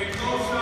It goes